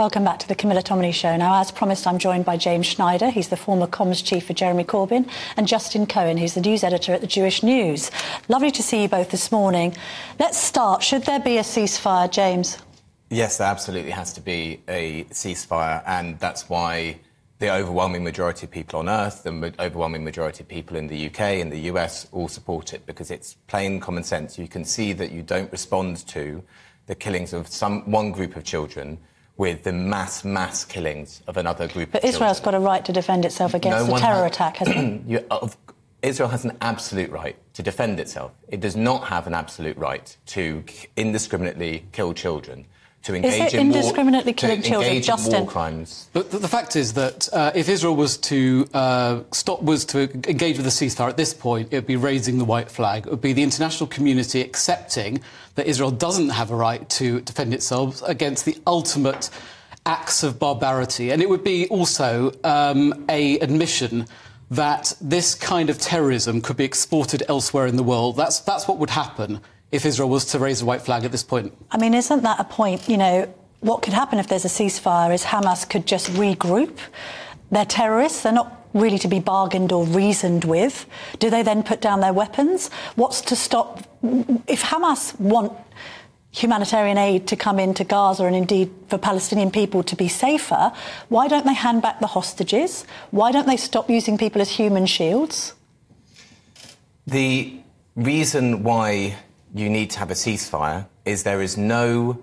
Welcome back to the Camilla Tominey Show. Now, as promised, I'm joined by James Schneider. He's the former comms chief for Jeremy Corbyn, and Justin Cohen, who's the news editor at the Jewish News. Lovely to see you both this morning. Let's start. Should there be a ceasefire, James? Yes, there absolutely has to be a ceasefire, and that's why the overwhelming majority of people on Earth, the overwhelming majority of people in the UK and the US all support it because it's plain common sense. You can see that you don't respond to the killings of some one group of children with the mass, mass killings of another group but Israel's got a right to defend itself against no a terror attack, hasn't it? Israel has an absolute right to defend itself. It does not have an absolute right to indiscriminately kill children to engage is it in indiscriminately war, killing children, Justin? war crimes. But the, the, fact is that uh, if Israel was to uh, stop, was to engage with a ceasefire at this point, it would be raising the white flag. It would be the international community accepting that Israel doesn't have a right to defend itself against the ultimate acts of barbarity, and it would be also um, a admission that this kind of terrorism could be exported elsewhere in the world. That's that's what would happen if Israel was to raise a white flag at this point. I mean, isn't that a point? You know, what could happen if there's a ceasefire is Hamas could just regroup. They're terrorists. They're not really to be bargained or reasoned with. Do they then put down their weapons? What's to stop? If Hamas want humanitarian aid to come into Gaza and indeed for Palestinian people to be safer, why don't they hand back the hostages? Why don't they stop using people as human shields? The reason why you need to have a ceasefire is there is no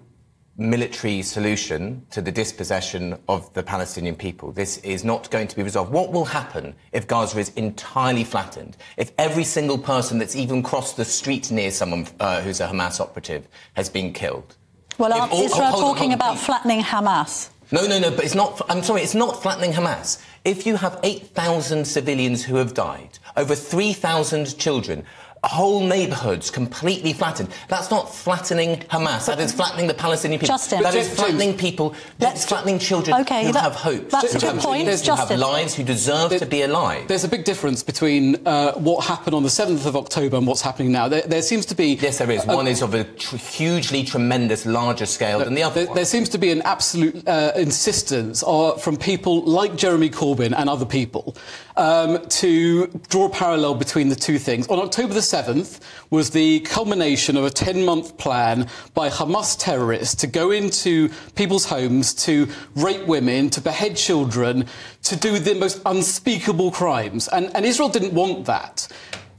military solution to the dispossession of the Palestinian people. This is not going to be resolved. What will happen if Gaza is entirely flattened? If every single person that's even crossed the street near someone uh, who's a Hamas operative has been killed? Well, if, all, Israel hold, talking on, about please. flattening Hamas? No, no, no, but it's not. I'm sorry, it's not flattening Hamas. If you have 8,000 civilians who have died, over 3,000 children, whole neighbourhoods completely flattened. That's not flattening Hamas. That is flattening the Palestinian people. Justin, that is flattening people. That's flattening children okay, who that, have hope. That's who two have points, who have lives, who deserve there, to be alive. There's a big difference between uh, what happened on the 7th of October and what's happening now. There, there seems to be... Yes, there is. A, One is of a tr hugely tremendous, larger scale than the other there, there, seems to be an absolute uh, insistence uh, from people like Jeremy Corbyn and other people um, to draw a parallel between the two things. On October the 7th was the culmination of a 10 month plan by Hamas terrorists to go into people's homes, to rape women, to behead children, to do the most unspeakable crimes. And, and Israel didn't want that.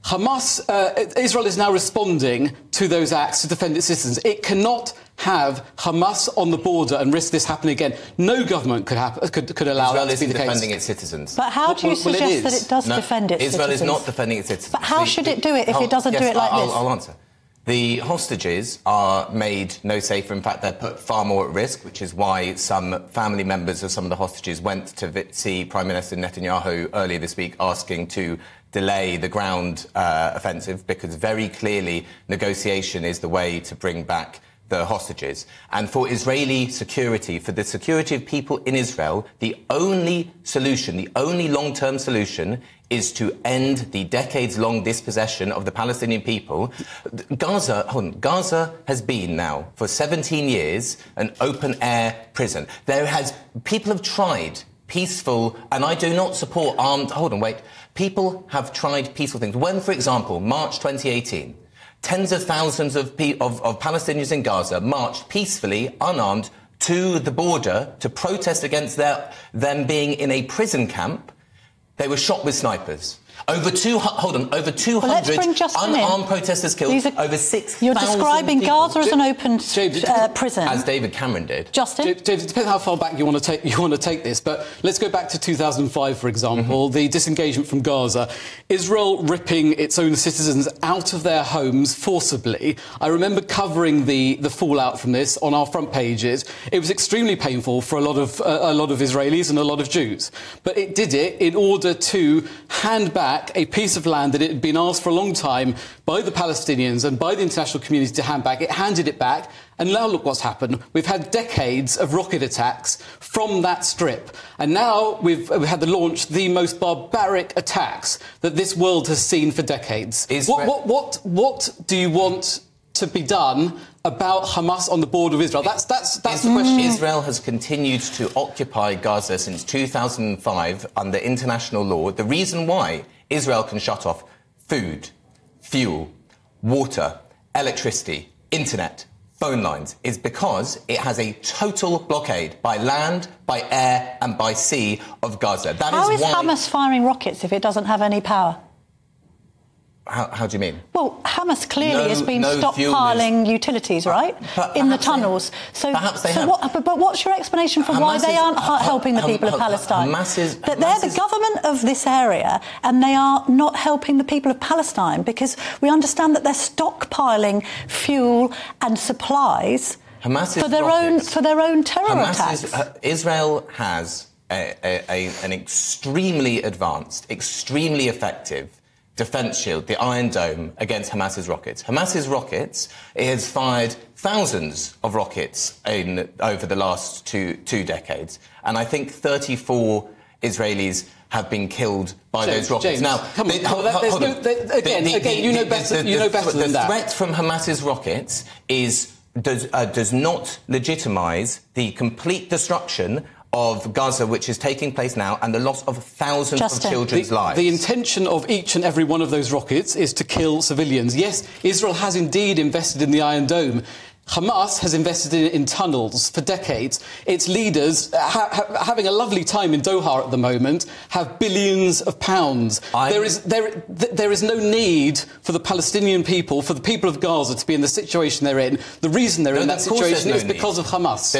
Hamas, uh, Israel is now responding to those acts to defend its citizens. It cannot have Hamas on the border and risk this happening again. No government could, could, could allow Israel that to be the case. defending its citizens. But how do you well, suggest well, that it does no, defend its Israel citizens? Israel is not defending its citizens. But how the, should it do it if it doesn't yes, do it like I'll, this? I'll answer. The hostages are made no safer. In fact, they're put far more at risk, which is why some family members of some of the hostages went to see Prime Minister Netanyahu earlier this week asking to delay the ground uh, offensive because very clearly negotiation is the way to bring back the hostages. And for Israeli security, for the security of people in Israel, the only solution, the only long-term solution is to end the decades-long dispossession of the Palestinian people. Gaza, hold on, Gaza has been now for 17 years an open-air prison. There has, people have tried peaceful, and I do not support armed, hold on, wait. People have tried peaceful things. When, for example, March 2018, tens of thousands of, of, of Palestinians in Gaza marched peacefully, unarmed, to the border to protest against their, them being in a prison camp, they were shot with snipers. Over two, hold on, over 200 well, unarmed protesters killed. Are, over 6,000 You're describing people. Gaza as an open James, uh, prison. As David Cameron did. Justin? James, it depends how far back you want to take, you want to take this, but let's go back to 2005, for example, mm -hmm. the disengagement from Gaza. Israel ripping its own citizens out of their homes forcibly. I remember covering the, the fallout from this on our front pages. It was extremely painful for a lot of, uh, a lot of Israelis and a lot of Jews. But it did it in order to hand back back a piece of land that it had been asked for a long time by the Palestinians and by the international community to hand back. It handed it back, and now look what's happened. We've had decades of rocket attacks from that strip, and now we've, we've had the launch the most barbaric attacks that this world has seen for decades. What, what, what, what do you want to be done about Hamas on the border of Israel? That's, that's, that's the question. Israel has continued to occupy Gaza since 2005 under international law. The reason why Israel can shut off food, fuel, water, electricity, internet, phone lines is because it has a total blockade by land, by air, and by sea of Gaza. That How is, is why... Hamas firing rockets if it doesn't have any power? How, how, do you mean? Well, Hamas clearly no, has been no stockpiling is... utilities, right, in the tunnels. So, perhaps they so have. What, but, what's your explanation for Hamas why they aren't is, helping the people of Palestine? Hamas is, that they're the government of this area and they are not helping the people of Palestine because we understand that they're stockpiling fuel and supplies for their own for their own terror Hamas attacks. Is, uh, Israel has a, a, a, an extremely advanced, extremely effective defense shield, the Iron Dome, against Hamas's rockets. Hamas's rockets, it has fired thousands of rockets in, over the last two, two decades. And I think 34 Israelis have been killed by James, those rockets. James, now, come on, well, that, no, again, the, the, again, you know better, the, you know better than that. The threat from Hamas's rockets is does, uh, does not legitimise the complete destruction of Gaza, which is taking place now, and the loss of thousands Justin. of children's the, lives. The intention of each and every one of those rockets is to kill civilians. Yes, Israel has indeed invested in the Iron Dome. Hamas has invested in, in tunnels for decades. Its leaders, ha, ha, having a lovely time in Doha at the moment, have billions of pounds. There is, there, th- there is no need for the Palestinian people, for the people of Gaza to be in the situation they're in. The reason they're no, in that situation no is need. because of Hamas.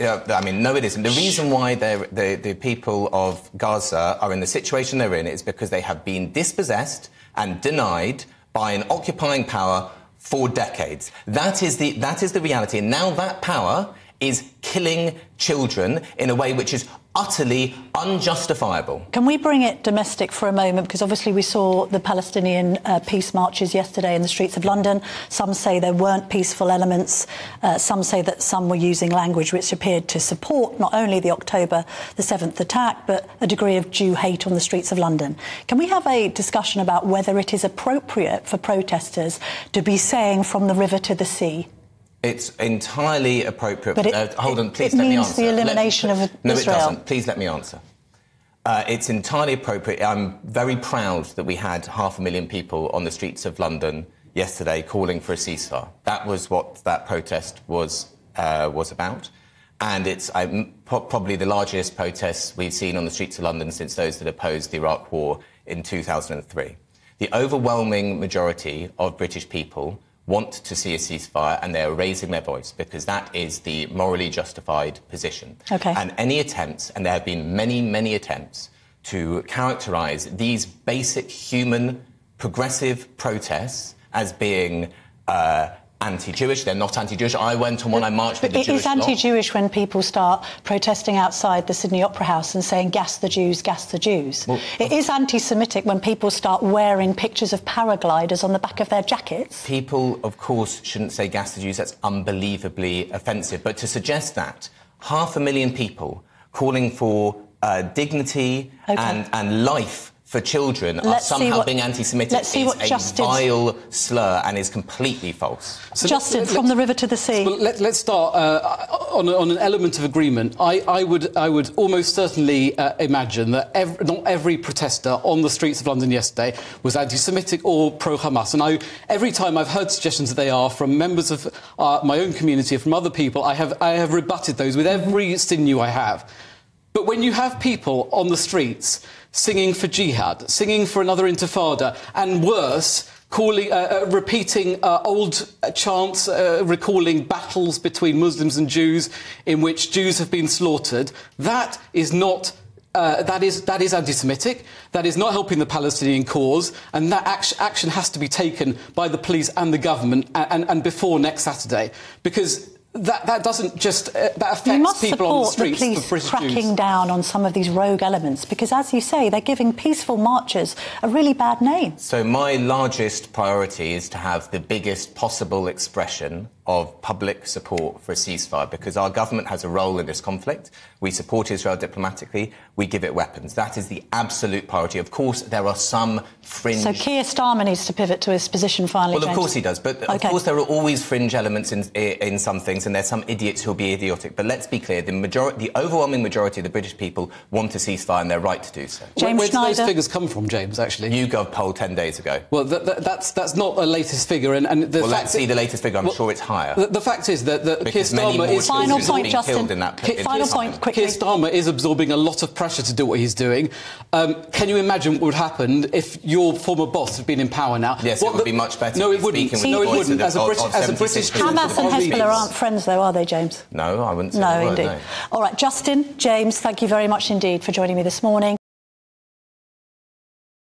Uh, I mean, no, it isn't. The reason why the, the people of Gaza are in the situation they're in is because they have been dispossessed and denied by an occupying power for decades. That is the, that is the reality. And now that power is killing children in a way which is utterly unjustifiable. Can we bring it domestic for a moment? Because obviously we saw the Palestinian uh, peace marches yesterday in the streets of London. Some say there weren't peaceful elements. Uh, some say that some were using language which appeared to support not only the October the 7th attack, but a degree of Jew hate on the streets of London. Can we have a discussion about whether it is appropriate for protesters to be saying from the river to the sea? It's entirely appropriate. But it, uh, hold on, please it let means me answer. the elimination let, of no, Israel. it doesn't. Please let me answer. Uh, it's entirely appropriate. I'm very proud that we had half a million people on the streets of London yesterday calling for a ceasefire. That was what that protest was uh, was about, and it's um, probably the largest protests we've seen on the streets of London since those that opposed the Iraq War in 2003. The overwhelming majority of British people want to see a ceasefire and they are raising their voice because that is the morally justified position. Okay. And any attempts, and there have been many, many attempts, to characterise these basic human progressive protests as being uh, anti-Jewish. They're not anti-Jewish. I went on one. I marched with the It Jewish is anti-Jewish when people start protesting outside the Sydney Opera House and saying "Gas the Jews, gas the Jews." Well, it is anti-Semitic when people start wearing pictures of paragliders on the back of their jackets. People, of course, shouldn't say "Gas the Jews." That's unbelievably offensive. But to suggest that half a million people calling for uh, dignity okay. and, and life for children let's are somehow what, being anti-Semitic let's see what is a vile slur and is completely false. So Justin, let, from the river to the sea. Well, let, us start uh, on, on, an element of agreement. I, I, would, I would almost certainly uh, imagine that every, not every protester on the streets of London yesterday was anti-Semitic or pro-Hamas. And I, every time I've heard suggestions that they are from members of uh, my own community, or from other people, I have, I have rebutted those with every sinew I have. But when you have people on the streets singing for jihad, singing for another intifada, and worse, calling, uh, uh, repeating uh, old chants, uh, recalling battles between Muslims and Jews in which Jews have been slaughtered, that is not. Uh, that is that is anti-Semitic. That is not helping the Palestinian cause, and that action, action has to be taken by the police and the government, and, and, and before next Saturday, because that, that doesn't just uh, that affects people on the streets. The police cracking down on some of these rogue elements because, as you say, they're giving peaceful marches a really bad name. So my largest priority is to have the biggest possible expression of public support for a ceasefire because our government has a role in this conflict. We support Israel diplomatically. We give it weapons. That is the absolute priority. Of course, there are some fringe. So Keir Starmer needs to pivot to his position finally. Well, of James. course he does, but of course there are always fringe elements in, in some things, and there's some idiots who'll be idiotic. But let's be clear: the majority, the overwhelming majority of the British people want a ceasefire, and they're right to do so. Where, James where do those figures come from, James? Actually, YouGov poll ten days ago. well, th- th- that's that's not a latest figure, and, and the Well, let's see the latest figure. I'm Well, sure it's higher. The, the fact is that, that Keir Starmer is Final point, been Justin. killed in that in final point, time. quickly. Keir Starmer is absorbing a lot of pressure to do what he's doing. Um, can you imagine what would happen if your former boss had been in power now? Yes, it What would the- be much better No, it wouldn't. speaking with No, it wouldn't. of As a the- British, of as a 76 British million Hamas and Hezbollah aren't friends, though, are they, James? No, I wouldn't say No, they were, indeed. no. All right, Justin, James, thank you very much indeed for joining me this morning.